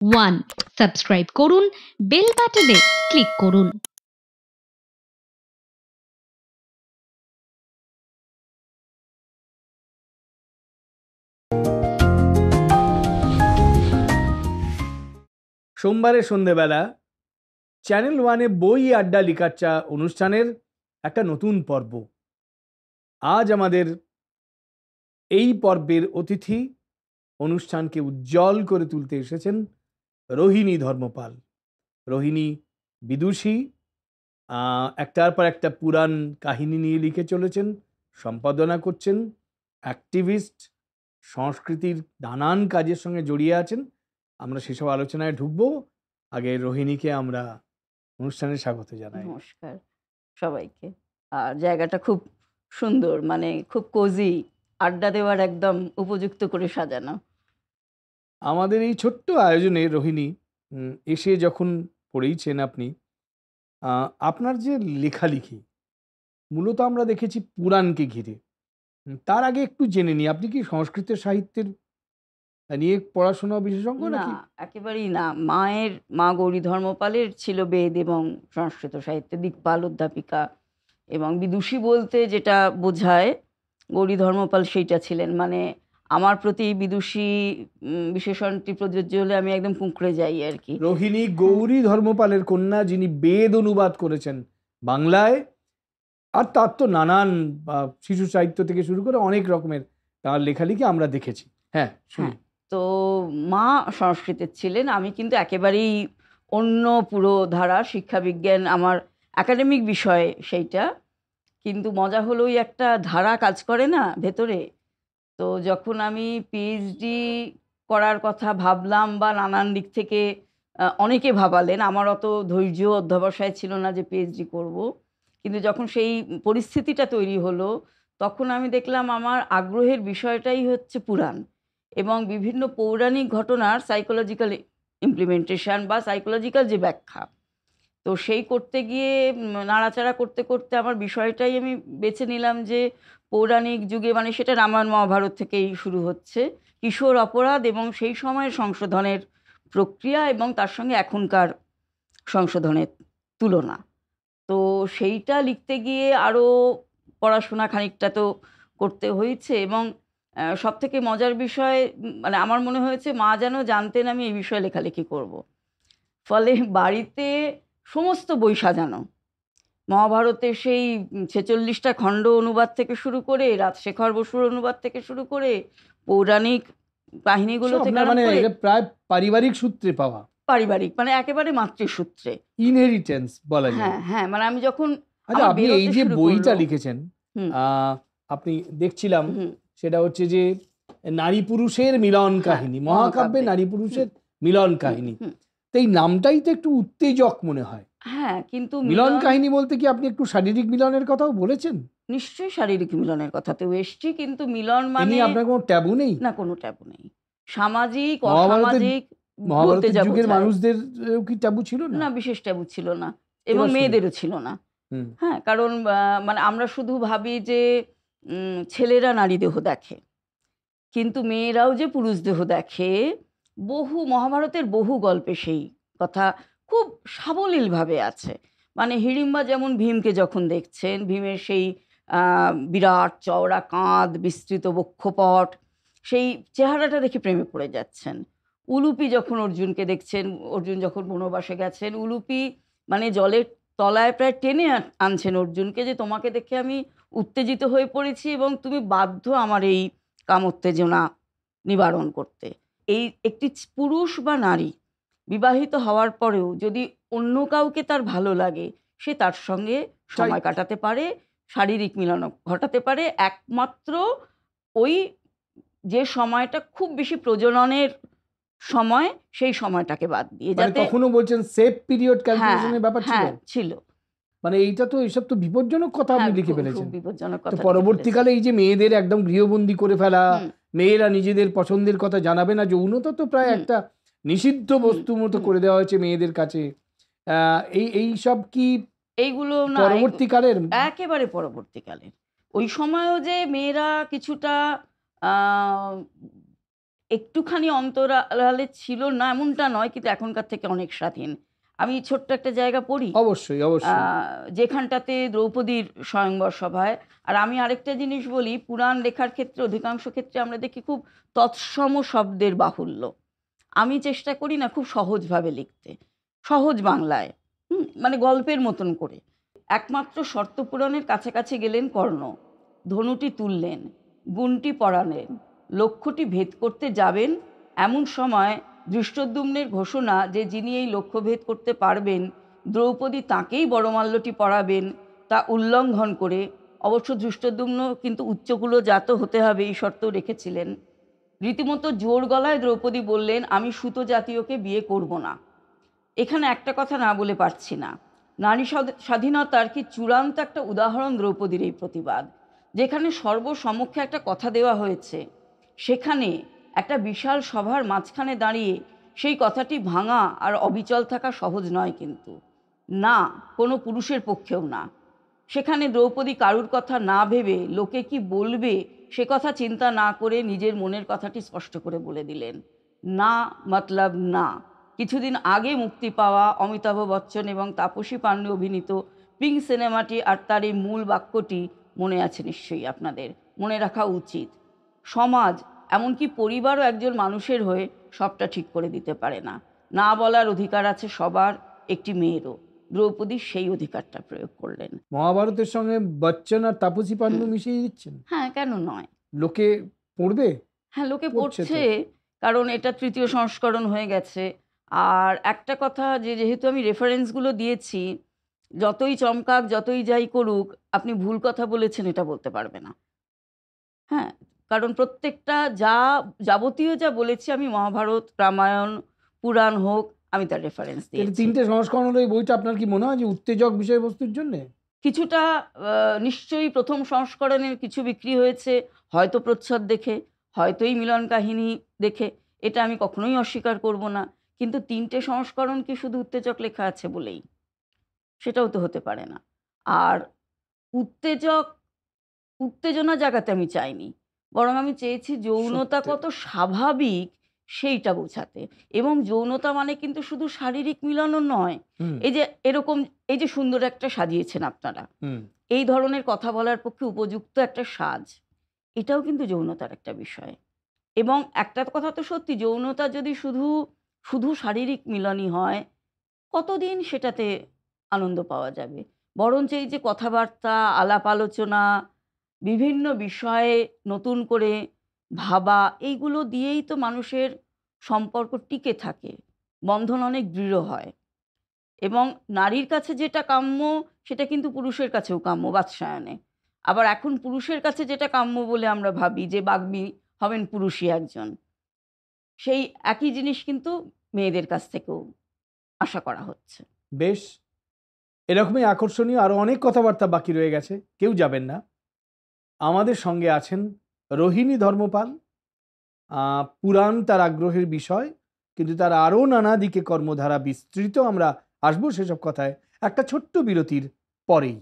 One subscribe করুন bell বাটনে click করুন। সোমবারে সন্ধেবেলা চ্যানেল ওয়ানে বই আড্ডা লিকাচ্চা অনুষ্ঠানের একটা নতুন পর্ব। আজ আমাদের এই পর্বের অতিথি অনুষ্ঠানকে উজ্জ্বল করে তুলতে এসেছেন রোহিণী ধর্মপাল। রোহিণী বিদুষী একটার পর একটা পুরাণ কাহিনী নিয়ে লিখে চলেছেন, সম্পাদনা করছেন, অ্যাক্টিভিস্ট, সংস্কৃতির নানান কাজের সঙ্গে জড়িয়ে আছেন। আমরা সেসব আলোচনায় ঢুকবো। আগে রোহিণীকে আমরা অনুষ্ঠানে স্বাগত জানাই। নমস্কার সবাইকে। আর জায়গাটা খুব সুন্দর মানে খুব কোজি আড্ডা দেওয়ার একদম উপযুক্ত করে সাজানো। আমাদের এই ছোট্ট আয়োজনে রোহিণী এসে যখন পড়েইছেন আপনি আপনার যে লেখালেখি মূলত আমরা দেখেছি পুরাণকে ঘিরে। তার আগে একটু জেনে নিই আপনি কি সংস্কৃত সাহিত্যের নিয়ে পড়াশোনা বিশেষজ্ঞ না নাকি? একেবারেই না। মায়ের মা গৌরী ধর্মপালের ছিল বেদ এবং সংস্কৃত সাহিত্যে দিকপাল অধ্যাপিকা এবং বিদুষী বলতে যেটা বোঝায় গৌরী ধর্মপাল সেইটা ছিলেন। মানে আমার প্রতি বিদুষী বিশেষণটি প্রযোজ্য হলে আমি একদম কুঁকড়ে যাই আর কি। রোহিণী গৌরী ধর্মপালের কন্যা যিনি বেদ অনুবাদ করেছেন বাংলায় আর তার তো নানান শিশু সাহিত্য থেকে শুরু করে অনেক রকমের তার লেখালেখি আমরা দেখেছি। হ্যাঁ হ্যাঁ। তো মা সংস্কৃতের ছিলেন আমি কিন্তু একেবারেই অন্য পুরো ধারা শিক্ষাবিজ্ঞান আমার একাডেমিক বিষয় সেইটা। কিন্তু মজা হলো ওই একটা ধারা কাজ করে না ভেতরে তো যখন আমি পিএইচডি করার কথা ভাবলাম বা নানান দিক থেকে অনেকে ভাবালেন, আমার অত ধৈর্য অধ্যবসায় ছিল না যে পিএইচডি করব। কিন্তু যখন সেই পরিস্থিতিটা তৈরি হলো, তখন আমি দেখলাম আমার আগ্রহের বিষয়টাই হচ্ছে পুরাণ এবং বিভিন্ন পৌরাণিক ঘটনার সাইকোলজিক্যাল ইমপ্লিমেন্টেশন বা সাইকোলজিক্যাল যে ব্যাখ্যা তো সেই করতে গিয়ে নাড়াচাড়া করতে করতে আমার বিষয়টাই আমি বেছে নিলাম যে পৌরাণিক যুগে মানে সেটা রামায়ণ মহাভারত থেকেই শুরু হচ্ছে কিশোর অপরাধ এবং সেই সময়ের সংশোধনের প্রক্রিয়া এবং তার সঙ্গে এখনকার সংশোধনের তুলনা তো সেইটা লিখতে গিয়ে আরও পড়াশোনা খানিকটা তো করতে হয়েছে এবং সব থেকে মজার বিষয় মানে আমার মনে হয়েছে মা যেন জানতেন আমি এই বিষয়ে লেখালেখি করব। ফলে বাড়িতে সমস্ত বই সাজানো। মহাভারতের সেই ছেচল্লিশটা খণ্ড অনুবাদ থেকে শুরু করে রাজশেখর বসুর অনুবাদ থেকে শুরু করে পৌরাণিক কাহিনীগুলো থেকে মানে প্রায় পারিবারিক সূত্রে পাওয়া। পারিবারিক মানে একেবারে মাতৃসূত্রে। ইনহেরিটেন্স বলা যায়। হ্যাঁ হ্যাঁ মানে আমি যখন আচ্ছা আপনি এই যে বইটা লিখেছেন আহ, আপনি দেখছিলাম সেটা হচ্ছে যে নারী পুরুষের মিলন কাহিনী হ্যাঁ, মহাকাব্যে। নারী পুরুষের মিলন কাহিনী। তো এই নামটাই তো একটু উত্তেজক মনে হয়। হ্যাঁ কিন্তু মিলন কাহিনী বলতে কি আপনি একটু শারীরিক মিলনের কথাও বলেছেন? নিশ্চয়ই শারীরিক মিলনের কথাতেও এসছি কিন্তু মিলন মানে আপনার কোনো ট্যাবু নেই? না কোনো ট্যাবু নেই। সামাজিক অসামাজিক মহাভারতের যুগের মানুষদের কি ট্যাবু ছিল না? না বিশেষ ট্যাবু ছিল না। এবং মেয়েদেরও ছিল না। হ্যাঁ কারণ মানে আমরা শুধু ভাবি যে ছেলেরা নারী দেহ দেখে। কিন্তু মেয়েরাও যে পুরুষ দেহ দেখে বহু, মহাভারতের বহু গল্পে সেই কথা খুব সাবলীলভাবে আছে। মানে হিড়িম্বা যেমন ভীমকে যখন দেখছেন, ভীমের সেই বিরাট চওড়া কাঁধ, বিস্তৃত বক্ষপট, সেই চেহারাটা দেখে প্রেমে পড়ে যাচ্ছেন। উলুপি যখন অর্জুনকে দেখছেন, অর্জুন যখন বনবাসে গেছেন, উলুপি মানে জলের তলায় প্রায় টেনে আনছেন অর্জুনকে যে, তোমাকে দেখে আমি উত্তেজিত হয়ে পড়েছি এবং তুমি বাধ্য আমার এই কামোত্তেজনা নিবারণ করতে। এই একটি পুরুষ বা নারী বিবাহিত হওয়ার পরেও যদি অন্য কাউকে তার ভালো লাগে সে তার সঙ্গে সময় কাটাতে পারে শারীরিক মিলন ঘটাতে পারে। একমাত্র ওই যে সময়টা খুব বেশি প্রজননের সময় সেই সময়টাকে বাদ দিয়ে মানে যাতে কখনো বলছেন সেফ পিরিয়ড ক্যালকুলেশনের ব্যাপার ছিল? হ্যাঁ ছিল। মানে এইটা তো এইসব তো বিপজ্জনক কথা আপনি হ্যাঁ, লিখে ফেলেছেন। বিপজ্জনক কথা পরবর্তীকালে এই যে মেয়েদের একদম গৃহবন্দী করে ফেলা। মেয়েরা নিজেদের পছন্দের কথা জানাবে না যৌনতা তো প্রায় একটা নিষিদ্ধ বস্তু মতো করে দেওয়া হয়েছে মেয়েদের কাছে। এই এই সব কি এইগুলো না পরবর্তীকালের একেবারে পরবর্তীকালে ওই সময়ও যে মেয়েরা কিছুটা একটুখানি অন্তরালে ছিল না এমনটা নয় কিন্তু এখনকার থেকে অনেক স্বাধীন। আমি ছোট্ট একটা জায়গা পড়ি। অবশ্যই অবশ্যই। যেখানটাতে দ্রৌপদীর স্বয়ংবর সভায়। আর আমি আরেকটা জিনিস বলি পুরাণ লেখার ক্ষেত্রে অধিকাংশ ক্ষেত্রে আমরা দেখি খুব তৎসম শব্দের বাহুল্য। আমি চেষ্টা করি না খুব সহজভাবে লিখতে। সহজ বাংলায় হুম, মানে গল্পের মতন করে। একমাত্র শর্ত পূরণের কাছাকাছি গেলেন কর্ণ। ধনুটি তুললেন গুণটি পরালেন লক্ষ্যটি ভেদ করতে যাবেন এমন সময় দৃষ্টদ্যুম্নের ঘোষণা যে যিনি এই লক্ষ্যভেদ করতে পারবেন, দ্রৌপদী তাকেই বড়মাল্যটি পরাবেন, তা উল্লঙ্ঘন করে। অবশ্য দৃষ্টদ্যুম্ন কিন্তু উচ্চকুলো জাত হতে হবে এই শর্ত রেখেছিলেন। রীতিমতো জোর গলায় দ্রৌপদী বললেন, আমি সুতো জাতীয়কে বিয়ে করব না। এখানে একটা কথা না বলে পারছি না। নারী স্বাধ- স্বাধীনতার কি চূড়ান্ত একটা উদাহরণ দ্রৌপদীর এই প্রতিবাদ? যেখানে সর্বসমক্ষে একটা কথা দেওয়া হয়েছে, সেখানে একটা বিশাল সভার মাঝখানে দাঁড়িয়ে সেই কথাটি ভাঙা আর অবিচল থাকা সহজ নয় কিন্তু। না, কোনো পুরুষের পক্ষেও না। সেখানে দ্রৌপদী কারুর কথা না ভেবে লোকে কি বলবে সে কথা চিন্তা না করে নিজের মনের কথাটি স্পষ্ট করে বলে দিলেন। না মতলব না। কিছুদিন আগে মুক্তি পাওয়া অমিতাভ বচ্চন এবং তাপসী পান্ডে অভিনীত পিঙ্ক সিনেমাটি আর তার এই মূল বাক্যটি মনে আছে নিশ্চয়ই আপনাদের। মনে রাখা উচিত। সমাজ এমনকি পরিবারও একজন মানুষের হয়ে সবটা ঠিক করে দিতে পারে না। না বলার অধিকার আছে সবার একটি মেয়েরও। দ্রৌপদী সেই অধিকারটা প্রয়োগ করলেন। মহাভারতের সঙ্গে বচ্চন আর তাপসী পান্ডু মিশিয়ে দিচ্ছেন? হ্যাঁ কেন নয়? লোকে পড়বে? হ্যাঁ লোকে পড়ছে পড়ছে কারণ এটা তৃতীয় সংস্করণ হয়ে গেছে। আর একটা কথা যে যেহেতু আমি রেফারেন্সগুলো দিয়েছি যতই চমকাক যতই যাই করুক আপনি ভুল কথা বলেছেন এটা বলতে পারবে না। হ্যাঁ কারণ প্রত্যেকটা যা যাবতীয় যা বলেছি আমি মহাভারত রামায়ণ পুরাণ হোক আমি তার রেফারেন্স দিয়েছি। তিনটে সংস্করণ হলো এই বইটা আপনার কি মনে হয় যে উত্তেজক বিষয়বস্তুর জন্য? কিছুটা নিশ্চয়ই প্রথম সংস্করণের কিছু বিক্রি হয়েছে হয়তো প্রচ্ছদ দেখে হয়তো এই মিলন কাহিনী দেখে এটা আমি কখনোই অস্বীকার করব না। কিন্তু তিনটে সংস্করণ কি শুধু উত্তেজক লেখা আছে বলেই সেটাও তো হতে পারে না। আর উত্তেজক উত্তেজনা জাগাতে আমি চাইনি। বরং আমি চেয়েছি যৌনতা কত স্বাভাবিক সেইটা বোঝাতে। এবং যৌনতা মানে কিন্তু শুধু শারীরিক মিলনও নয়। এই যে এরকম এই যে সুন্দর একটা সাজিয়েছেন আপনারা। এই ধরনের কথা বলার পক্ষে উপযুক্ত একটা সাজ এটাও কিন্তু যৌনতার একটা বিষয়। এবং একটা কথা তো সত্যি যৌনতা যদি শুধু শুধু শারীরিক মিলনই হয় কতদিন সেটাতে আনন্দ পাওয়া যাবে? বরঞ্চ এই যে কথাবার্তা আলাপ আলোচনা বিভিন্ন বিষয়ে নতুন করে ভাবা, এইগুলো দিয়েই তো মানুষের সম্পর্ক টিকে থাকে, বন্ধন অনেক দৃঢ় হয়। এবং নারীর কাছে যেটা কাম্য, সেটা কিন্তু পুরুষের কাছেও কাম্য বাদশায়নে আবার এখন পুরুষের কাছে যেটা কাম্য বলে আমরা ভাবি, যে বাগ্মী হবেন পুরুষই একজন। সেই একই জিনিস কিন্তু মেয়েদের কাছ থেকেও আশা করা হচ্ছে। বেশ, এরকমই আকর্ষণীয় আরও অনেক কথাবার্তা বাকি রয়ে গেছে, কেউ যাবেন না। আমাদের সঙ্গে আছেন রোহিণী ধর্মপাল। পুরাণ তার আগ্রহের বিষয়, কিন্তু তার আরও নানা দিকে কর্মধারা বিস্তৃত। আমরা আসব সেসব কথায়। একটা ছোট্ট বিরতির পরেই।